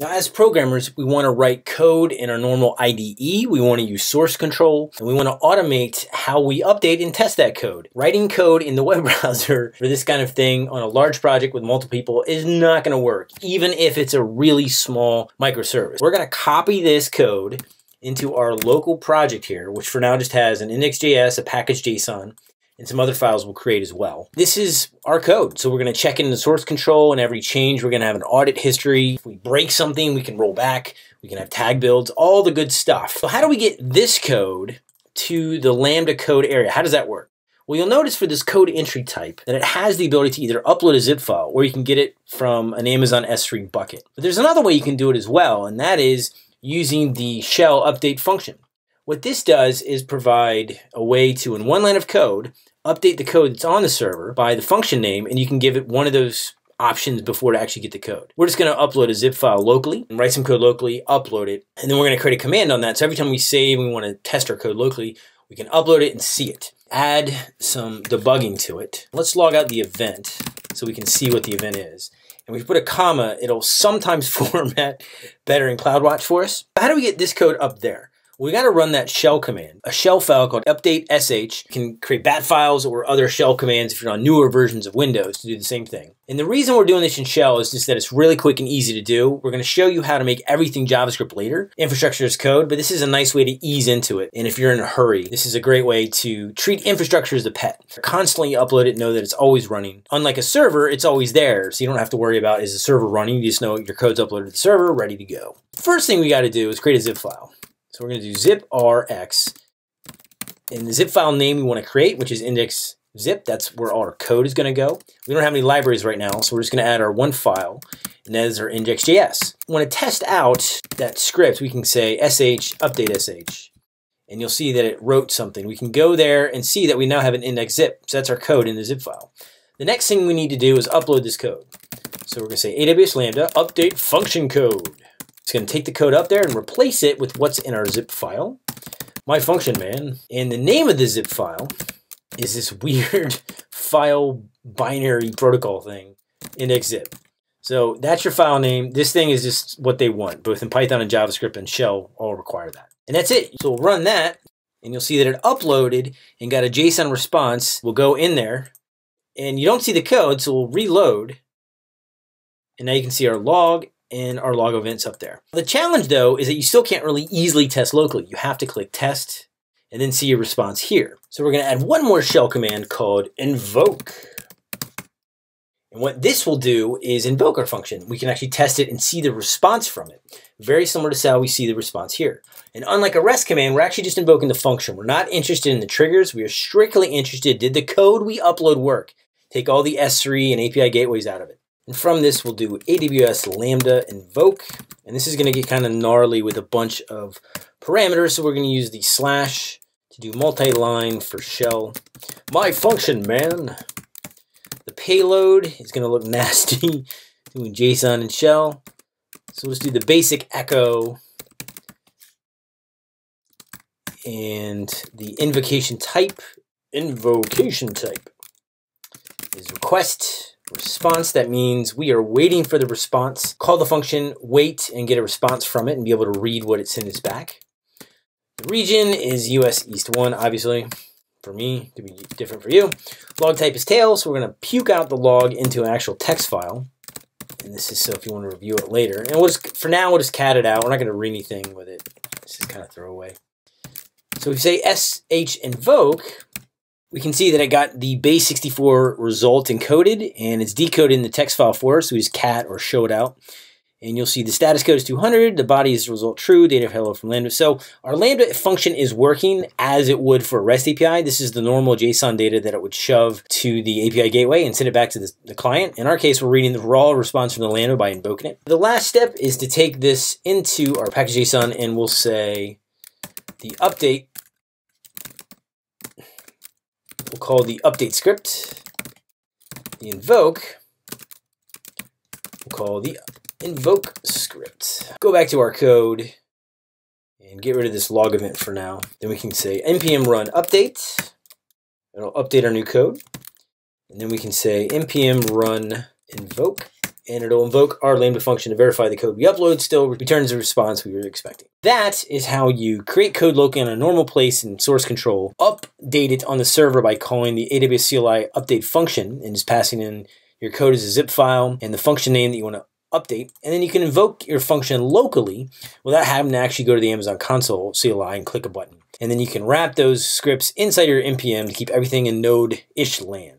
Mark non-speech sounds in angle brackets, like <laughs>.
Now, as programmers, we want to write code in our normal IDE. We want to use source control, and we want to automate how we update and test that code. Writing code in the <laughs> web browser for this kind of thing on a large project with multiple people is not going to work, even if it's a really small microservice. We're going to copy this code into our local project here, which for now just has an index.js, a package.json, and some other files we'll create as well. This is our code. So we're going to check in the source control and every change. We're going to have an audit history. If we break something, we can roll back. We can have tag builds, all the good stuff. So how do we get this code to the Lambda code area? How does that work? Well, you'll notice for this code entry type that it has the ability to either upload a zip file or you can get it from an Amazon S3 bucket. But there's another way you can do it as well, and that is using the shell update function. What this does is provide a way to, in one line of code, update the code that's on the server by the function name, and you can give it one of those options before to actually get the code. We're just going to upload a zip file locally and write some code locally, upload it, and then we're going to create a command on that. So every time we save, and we want to test our code locally, we can upload it and see it. Add some debugging to it. Let's log out the event so we can see what the event is. And we put a comma, it'll sometimes <laughs> format better in CloudWatch for us. How do we get this code up there? We got to run that shell command. A shell file called update sh can create bat files or other shell commands if you're on newer versions of Windows to do the same thing. And the reason we're doing this in shell is just that it's really quick and easy to do. We're going to show you how to make everything JavaScript later. Infrastructure as code, but this is a nice way to ease into it. And if you're in a hurry, this is a great way to treat infrastructure as a pet. Constantly upload it, know that it's always running. Unlike a server, it's always there. So you don't have to worry about is the server running. You just know your code's uploaded to the server, ready to go. First thing we got to do is create a zip file. So we're going to do zip rx. And the zip file name we want to create, which is index zip, that's where our code is going to go. We don't have any libraries right now, so we're just going to add our one file, and that is our index.js. We want to test out that script, we can say sh update sh. And you'll see that it wrote something. We can go there and see that we now have an index zip. So that's our code in the zip file. The next thing we need to do is upload this code. So we're going to say AWS Lambda update function code. It's going to take the code up there and replace it with what's in our zip file. My function man. And the name of the zip file is this <laughs> weird file binary protocol thing, index zip. So that's your file name. This thing is just what they want. Both in Python and JavaScript and Shell all require that. And that's it. So we'll run that and you'll see that it uploaded and got a JSON response. We'll go in there and you don't see the code, so we'll reload. And now you can see our log and our log events up there. The challenge though is that you still can't really easily test locally. You have to click test and then see your response here. So we're going to add one more shell command called invoke. And what this will do is invoke our function. We can actually test it and see the response from it. Very similar to how we see the response here. And unlike a REST command, we're actually just invoking the function. We're not interested in the triggers. We are strictly interested, did the code we upload work? Take all the S3 and API gateways out of it. And from this, we'll do AWS Lambda invoke. And this is going to get kind of gnarly with a bunch of parameters. So we're going to use the slash to do multi-line for shell. My function, man. The payload is going to look <laughs> nasty doing JSON and shell. So let's do the basic echo and the invocation type. Invocation type is request response. That means we are waiting for the response. Call the function, wait, and get a response from it and be able to read what it sends back. The region is US East 1, obviously, for me, to be different for you. Log type is tail, so we're going to puke out the log into an actual text file. And this is so if you want to review it later. And we'll just, for now, we'll just cat it out. We're not going to read anything with it. This is kind of throwaway. So we say sh invoke, we can see that I got the base64 result encoded and it's decoded in the text file for us. So we just cat or show it out. And you'll see the status code is 200, the body is result true, data hello from Lambda. So our Lambda function is working as it would for a REST API. This is the normal JSON data that it would shove to the API gateway and send it back to the, the client. In our case, we're reading the raw response from the Lambda by invoking it. The last step is to take this into our package JSON and we'll say the update we'll call the update script, the invoke, we'll call the invoke script. Go back to our code and get rid of this log event for now. Then we can say npm run update. It'll update our new code. And then we can say npm run invoke and it'll invoke our Lambda function to verify the code we upload still returns the response we were expecting. That is how you create code locally in a normal place in source control, update it on the server by calling the AWS CLI update function and just passing in your code as a zip file and the function name that you want to update. And then you can invoke your function locally without having to actually go to the Amazon console CLI and click a button. And then you can wrap those scripts inside your NPM to keep everything in node-ish land.